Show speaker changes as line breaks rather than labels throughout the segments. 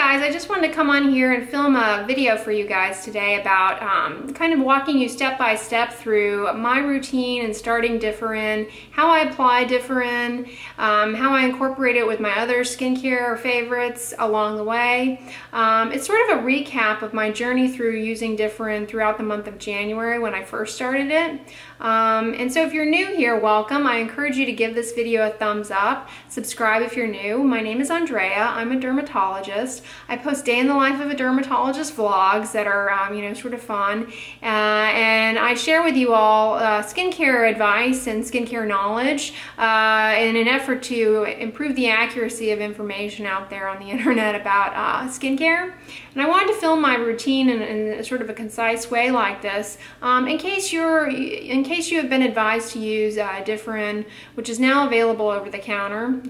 guys, I just wanted to come on here and film a video for you guys today about um, kind of walking you step by step through my routine and starting Differin, how I apply Differin, um, how I incorporate it with my other skincare favorites along the way. Um, it's sort of a recap of my journey through using Differin throughout the month of January when I first started it. Um, and so if you're new here, welcome. I encourage you to give this video a thumbs up. Subscribe if you're new. My name is Andrea. I'm a dermatologist. I post day in the life of a dermatologist vlogs that are, um, you know, sort of fun. Uh, and I share with you all uh, skincare advice and skincare knowledge uh, in an effort to improve the accuracy of information out there on the internet about uh, skincare. And I wanted to film my routine in, in sort of a concise way like this um, in case you're, in case you have been advised to use uh, Differin, which is now available over the counter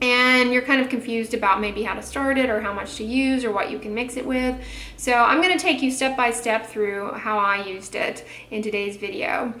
and you're kind of confused about maybe how to start it or how much to use or what you can mix it with. So I'm going to take you step by step through how I used it in today's video.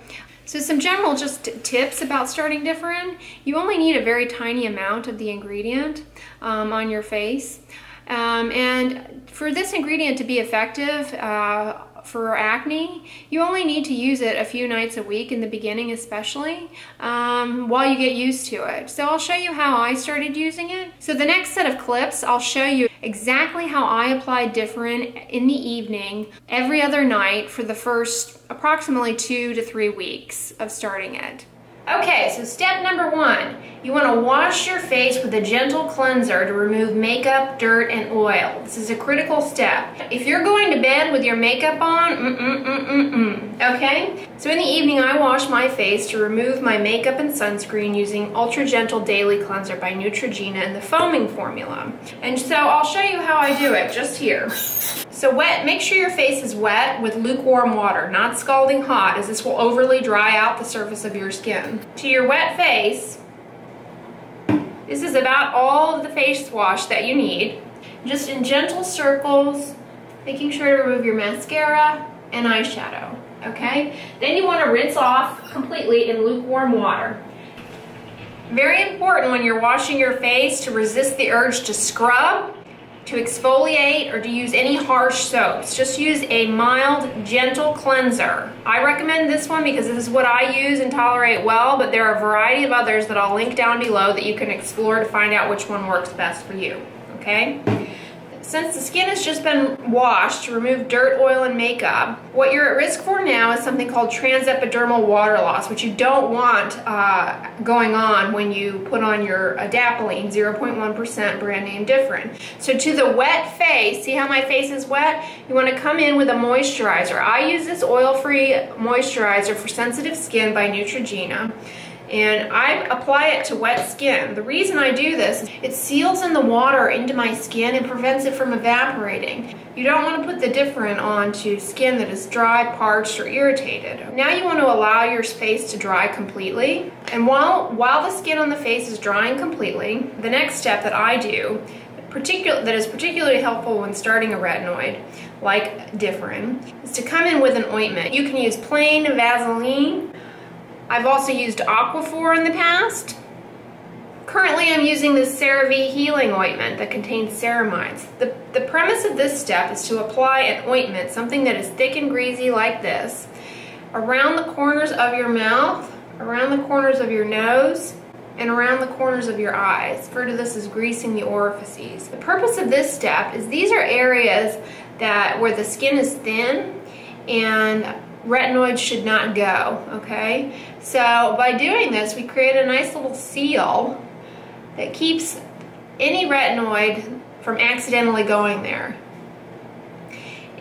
So some general just tips about starting Differin. You only need a very tiny amount of the ingredient um, on your face. Um, and for this ingredient to be effective, uh, for acne, you only need to use it a few nights a week in the beginning especially um, while you get used to it. So I'll show you how I started using it. So the next set of clips, I'll show you exactly how I applied Differin in the evening every other night for the first approximately two to three weeks of starting it. Okay, so step number one, you want to wash your face with a gentle cleanser to remove makeup, dirt, and oil. This is a critical step. If you're going to bed with your makeup on, mm -mm -mm, mm, mm okay? So in the evening, I wash my face to remove my makeup and sunscreen using Ultra Gentle Daily Cleanser by Neutrogena in the foaming formula. And so I'll show you how I do it, just here. So wet, make sure your face is wet with lukewarm water, not scalding hot, as this will overly dry out the surface of your skin. To your wet face, this is about all of the face wash that you need. Just in gentle circles, making sure to remove your mascara and eyeshadow, okay? Then you wanna rinse off completely in lukewarm water. Very important when you're washing your face to resist the urge to scrub to exfoliate or to use any harsh soaps. Just use a mild, gentle cleanser. I recommend this one because this is what I use and tolerate well, but there are a variety of others that I'll link down below that you can explore to find out which one works best for you, okay? Since the skin has just been washed to remove dirt, oil, and makeup, what you're at risk for now is something called transepidermal water loss, which you don't want uh, going on when you put on your adapalene 0.1% brand name Differin. So to the wet face, see how my face is wet? You want to come in with a moisturizer. I use this oil-free moisturizer for sensitive skin by Neutrogena and I apply it to wet skin. The reason I do this, is it seals in the water into my skin and prevents it from evaporating. You don't want to put the Differin onto skin that is dry, parched, or irritated. Now you want to allow your face to dry completely. And while, while the skin on the face is drying completely, the next step that I do particular, that is particularly helpful when starting a retinoid, like Differin, is to come in with an ointment. You can use plain Vaseline I've also used Aquaphor in the past. Currently I'm using the CeraVe Healing Ointment that contains ceramides. The, the premise of this step is to apply an ointment, something that is thick and greasy like this, around the corners of your mouth, around the corners of your nose, and around the corners of your eyes. Refer to this as greasing the orifices. The purpose of this step is these are areas that where the skin is thin and retinoids should not go, okay? So by doing this, we create a nice little seal that keeps any retinoid from accidentally going there.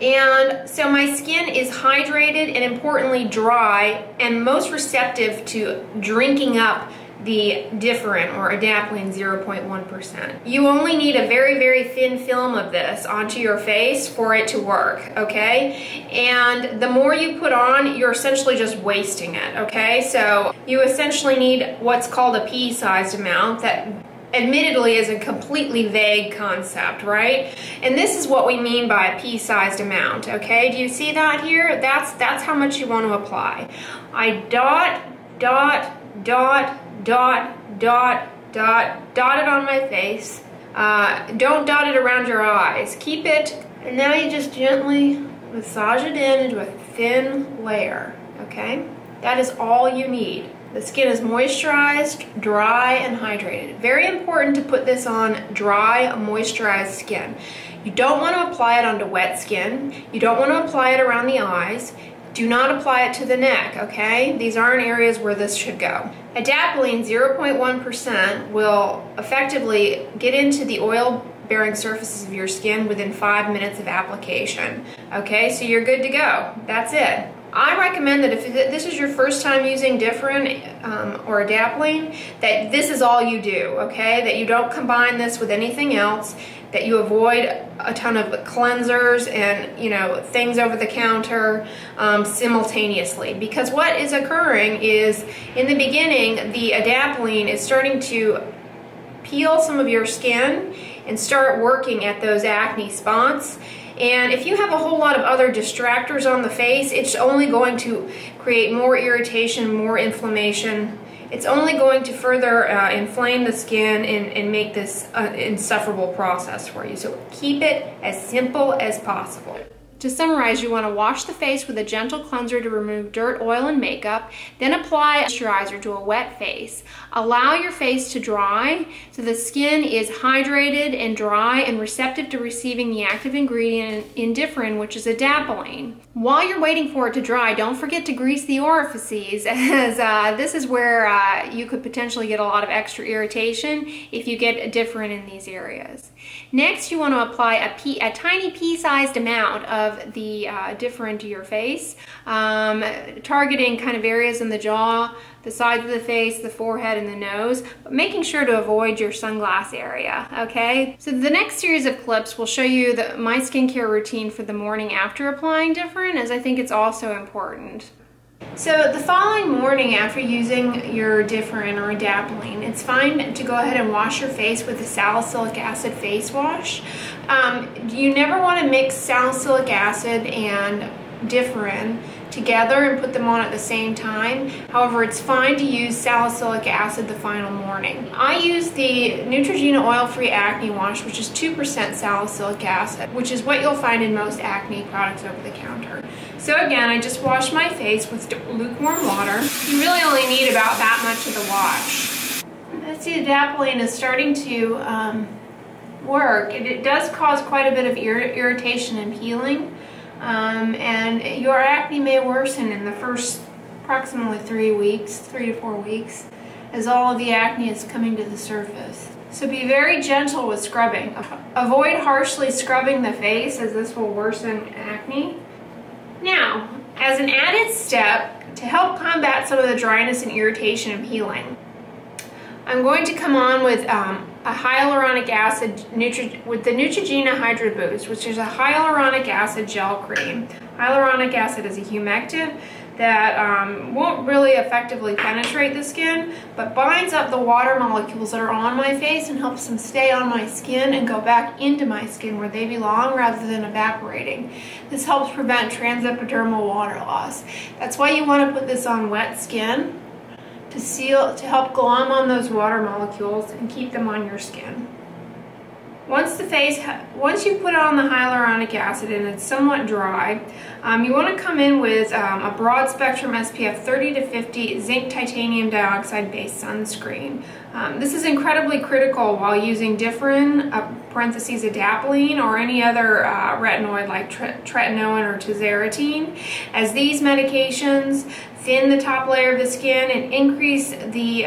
And so my skin is hydrated and importantly dry and most receptive to drinking up the Differin or Adapalene 0.1%. You only need a very, very thin film of this onto your face for it to work, okay? And the more you put on, you're essentially just wasting it, okay? So you essentially need what's called a pea-sized amount that admittedly is a completely vague concept, right? And this is what we mean by a pea-sized amount, okay? Do you see that here? That's, that's how much you want to apply. I dot, dot, dot, dot, dot, dot, dot it on my face Uh, don't dot it around your eyes. Keep it, and now you just gently massage it in into a thin layer, okay? That is all you need. The skin is moisturized, dry, and hydrated. Very important to put this on dry, moisturized skin. You don't want to apply it onto wet skin. You don't want to apply it around the eyes. Do not apply it to the neck, okay? These aren't areas where this should go. Adapalene 0.1% will effectively get into the oil bearing surfaces of your skin within five minutes of application. Okay, so you're good to go. That's it. I recommend that if this is your first time using Differin um, or Adapalene, that this is all you do, okay? That you don't combine this with anything else, that you avoid a ton of cleansers and, you know, things over the counter um, simultaneously. Because what is occurring is, in the beginning, the Adapalene is starting to peel some of your skin and start working at those acne spots and if you have a whole lot of other distractors on the face, it's only going to create more irritation, more inflammation. It's only going to further uh, inflame the skin and, and make this uh, insufferable process for you. So keep it as simple as possible. To summarize, you want to wash the face with a gentle cleanser to remove dirt, oil, and makeup, then apply moisturizer to a wet face. Allow your face to dry so the skin is hydrated and dry and receptive to receiving the active ingredient in Differin, which is adapalene. While you're waiting for it to dry, don't forget to grease the orifices as uh, this is where uh, you could potentially get a lot of extra irritation if you get a Differin in these areas. Next, you want to apply a, pea, a tiny pea-sized amount of the uh, Differin to your face, um, targeting kind of areas in the jaw, the sides of the face, the forehead, and the nose, but making sure to avoid your sunglass area, okay? So the next series of clips will show you the, my skincare routine for the morning after applying Differin, as I think it's also important. So the following morning after using your Differin or Adapalene, it's fine to go ahead and wash your face with a salicylic acid face wash. Um, you never want to mix salicylic acid and Differin together and put them on at the same time. However, it's fine to use salicylic acid the final morning. I use the Neutrogena Oil-Free Acne Wash, which is 2% salicylic acid, which is what you'll find in most acne products over the counter. So again, I just wash my face with lukewarm water. You really only need about that much of the wash. See, the Adapalene is starting to um, work. It, it, does cause quite a bit of ir irritation and peeling. Um, and your acne may worsen in the first approximately three weeks, three to four weeks, as all of the acne is coming to the surface. So be very gentle with scrubbing. Avoid harshly scrubbing the face as this will worsen acne. Now, as an added step to help combat some of the dryness and irritation and healing, I'm going to come on with um, a hyaluronic acid with the Neutrogena Hydro Boost, which is a hyaluronic acid gel cream. Hyaluronic acid is a humectant that um, won't really effectively penetrate the skin, but binds up the water molecules that are on my face and helps them stay on my skin and go back into my skin where they belong rather than evaporating. This helps prevent transepidermal water loss. That's why you want to put this on wet skin to seal, to help glom on those water molecules and keep them on your skin. Once the face, once you put on the hyaluronic acid and it's somewhat dry, um, you want to come in with um, a broad spectrum SPF 30 to 50 zinc titanium dioxide based sunscreen. Um, this is incredibly critical while using Differin, uh, parentheses adapalene, or any other uh, retinoid like tretinoin or tazarotene, as these medications thin the top layer of the skin and increase the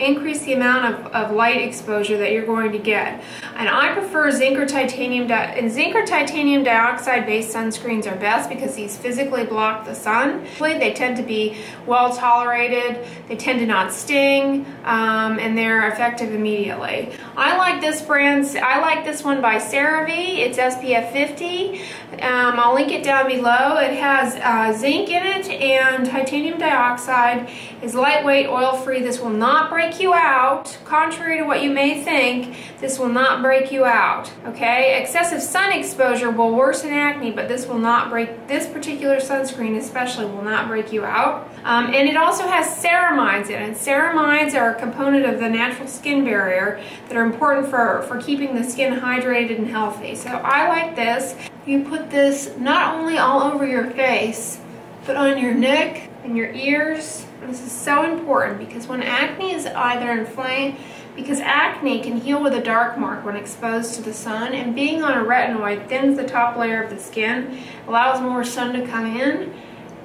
increase the amount of, of light exposure that you're going to get. And I prefer zinc or titanium and zinc or titanium dioxide based sunscreens are best because these physically block the sun. They tend to be well tolerated, they tend to not sting, um, and they're effective immediately. I like this brand, I like this one by CeraVe. It's SPF 50. Um, I'll link it down below. It has uh, zinc in it and titanium titanium dioxide is lightweight, oil-free. This will not break you out. Contrary to what you may think, this will not break you out, okay? Excessive sun exposure will worsen acne, but this will not break, this particular sunscreen especially will not break you out. Um, and it also has ceramides in it. Ceramides are a component of the natural skin barrier that are important for, for keeping the skin hydrated and healthy. So I like this. You put this not only all over your face, but on your neck and your ears. This is so important because when acne is either inflamed, because acne can heal with a dark mark when exposed to the sun, and being on a retinoid thins the top layer of the skin, allows more sun to come in,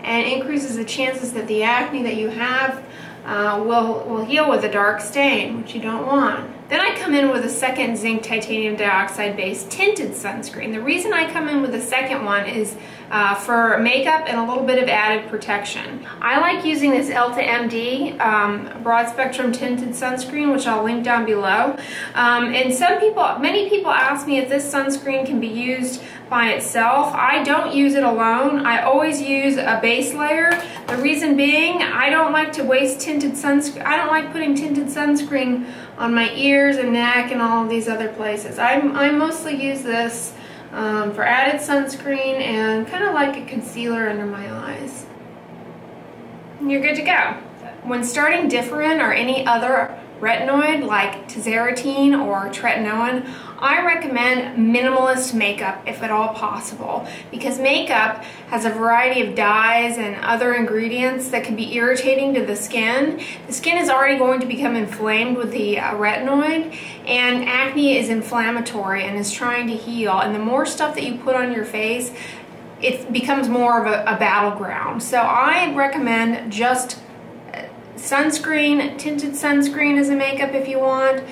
and increases the chances that the acne that you have uh, will, will heal with a dark stain, which you don't want. Then I come in with a second zinc titanium dioxide based tinted sunscreen. The reason I come in with a second one is uh, for makeup and a little bit of added protection. I like using this Elta MD um, broad spectrum tinted sunscreen, which I'll link down below. Um, and some people, many people ask me if this sunscreen can be used by itself. I don't use it alone. I always use a base layer. The reason being, I don't like to waste tinted sunscreen. I don't like putting tinted sunscreen on my ears and neck and all of these other places. I, I mostly use this um, for added sunscreen and kind of like a concealer under my eyes. You're good to go. When starting Differin or any other retinoid like tazarotene or tretinoin, I recommend minimalist makeup if at all possible because makeup has a variety of dyes and other ingredients that can be irritating to the skin. The skin is already going to become inflamed with the uh, retinoid and acne is inflammatory and is trying to heal and the more stuff that you put on your face it becomes more of a, a battleground. So I recommend just uh, sunscreen, tinted sunscreen as a makeup if you want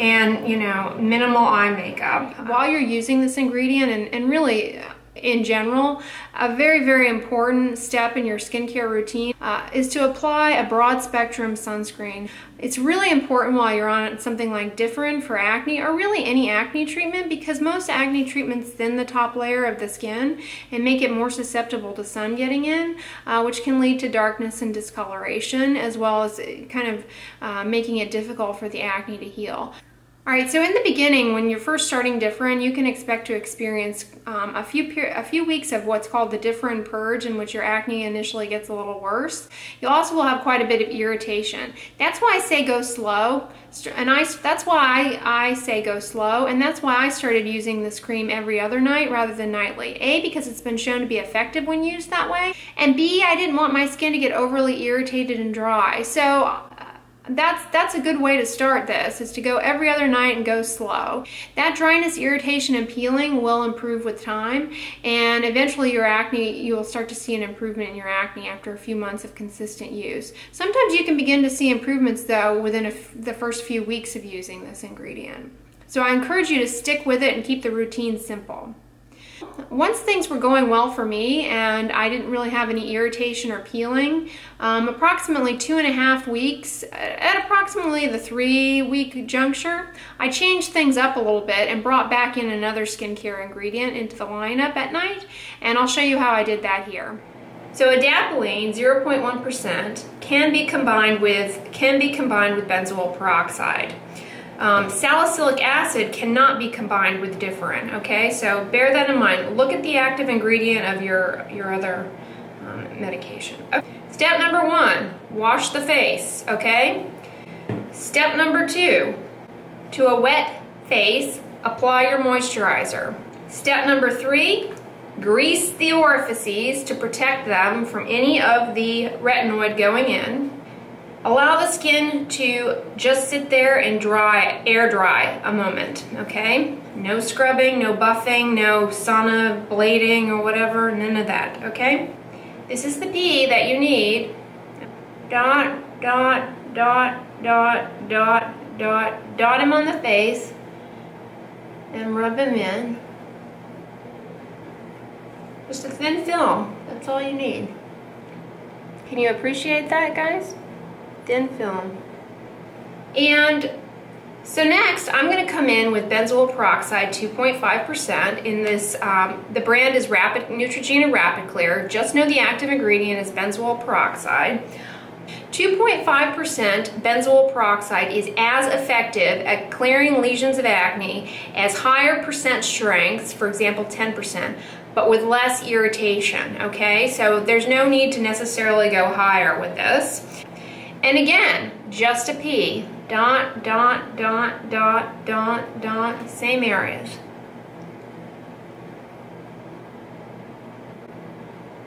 and you know minimal eye makeup while you're using this ingredient and, and really in general, a very, very important step in your skincare routine uh, is to apply a broad spectrum sunscreen. It's really important while you're on something like Differin for acne or really any acne treatment because most acne treatments thin the top layer of the skin and make it more susceptible to sun getting in, uh, which can lead to darkness and discoloration as well as kind of uh, making it difficult for the acne to heal. All right, so in the beginning, when you're first starting Differin, you can expect to experience um, a few a few weeks of what's called the Differin purge, in which your acne initially gets a little worse. You also will have quite a bit of irritation. That's why I say go slow, and I that's why I, I say go slow, and that's why I started using this cream every other night rather than nightly. A, because it's been shown to be effective when used that way, and B, I didn't want my skin to get overly irritated and dry. So that's that's a good way to start this is to go every other night and go slow. That dryness irritation and peeling will improve with time and eventually your acne you will start to see an improvement in your acne after a few months of consistent use. Sometimes you can begin to see improvements though within the first few weeks of using this ingredient. So i encourage you to stick with it and keep the routine simple once things were going well for me and I didn't really have any irritation or peeling, um, approximately two and a half weeks, at approximately the three week juncture, I changed things up a little bit and brought back in another skincare ingredient into the lineup at night, and I'll show you how I did that here. So adapalene, 0.1%, can be combined with can be combined with benzoyl peroxide. Um, salicylic acid cannot be combined with differin, okay? So bear that in mind. Look at the active ingredient of your, your other um, medication. Okay. Step number one, wash the face, okay? Step number two, to a wet face, apply your moisturizer. Step number three, grease the orifices to protect them from any of the retinoid going in. Allow the skin to just sit there and dry, air dry a moment, okay? No scrubbing, no buffing, no sauna blading or whatever, none of that, okay? This is the pea that you need. Dot, dot, dot, dot, dot, dot, dot him on the face and rub him in. Just a thin film, that's all you need. Can you appreciate that, guys? Thin film. And So next, I'm going to come in with benzoyl peroxide 2.5% in this, um, the brand is Rapid Neutrogena Rapid Clear. Just know the active ingredient is benzoyl peroxide. 2.5% benzoyl peroxide is as effective at clearing lesions of acne as higher percent strengths, for example 10%, but with less irritation, okay? So there's no need to necessarily go higher with this. And again, just a P dot, dot, dot, dot, dot, dot, same areas.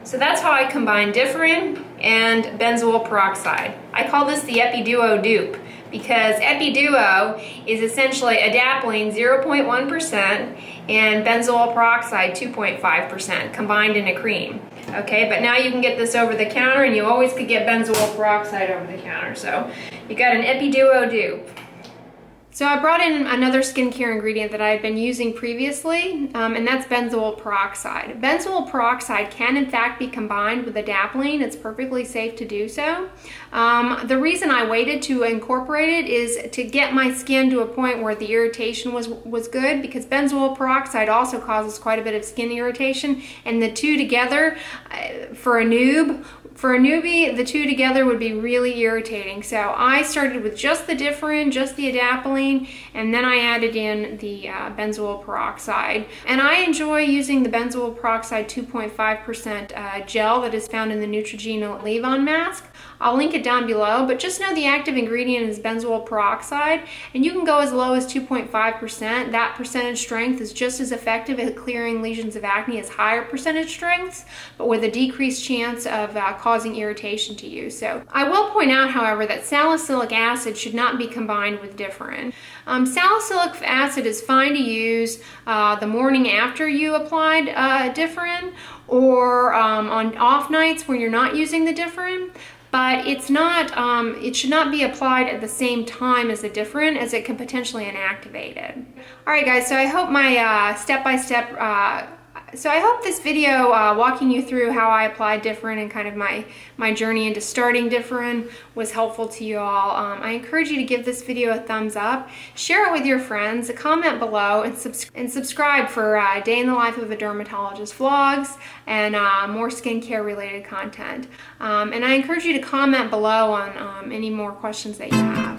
So that's how I combine differin and benzoyl peroxide. I call this the Epiduo dupe because Epiduo is essentially adapalene 0.1% and benzoyl peroxide 2.5% combined in a cream. Okay, but now you can get this over the counter and you always could get benzoyl peroxide over the counter. So you got an Epiduo dupe. So I brought in another skincare ingredient that I had been using previously, um, and that's benzoyl peroxide. Benzoyl peroxide can in fact be combined with adapalene. It's perfectly safe to do so. Um, the reason I waited to incorporate it is to get my skin to a point where the irritation was, was good because benzoyl peroxide also causes quite a bit of skin irritation, and the two together uh, for a noob for a newbie, the two together would be really irritating. So I started with just the differin, just the adapalene, and then I added in the uh, benzoyl peroxide. And I enjoy using the benzoyl peroxide 2.5% uh, gel that is found in the Neutrogena Leave-On Mask. I'll link it down below, but just know the active ingredient is benzoyl peroxide, and you can go as low as 2.5%. That percentage strength is just as effective at clearing lesions of acne as higher percentage strengths, but with a decreased chance of uh, causing irritation to you. So I will point out, however, that salicylic acid should not be combined with differin. Um, salicylic acid is fine to use uh, the morning after you applied uh, differin or um, on off nights when you're not using the differin but it's not, um, it should not be applied at the same time as the Differin as it can potentially inactivate it. All right guys, so I hope my step-by-step uh, -step, uh, so I hope this video uh, walking you through how I applied differin and kind of my, my journey into starting differin was helpful to you all. Um, I encourage you to give this video a thumbs up, share it with your friends, comment below, and, subs and subscribe for uh, Day in the Life of a Dermatologist vlogs and uh, more skincare related content. Um, and I encourage you to comment below on um, any more questions that you have.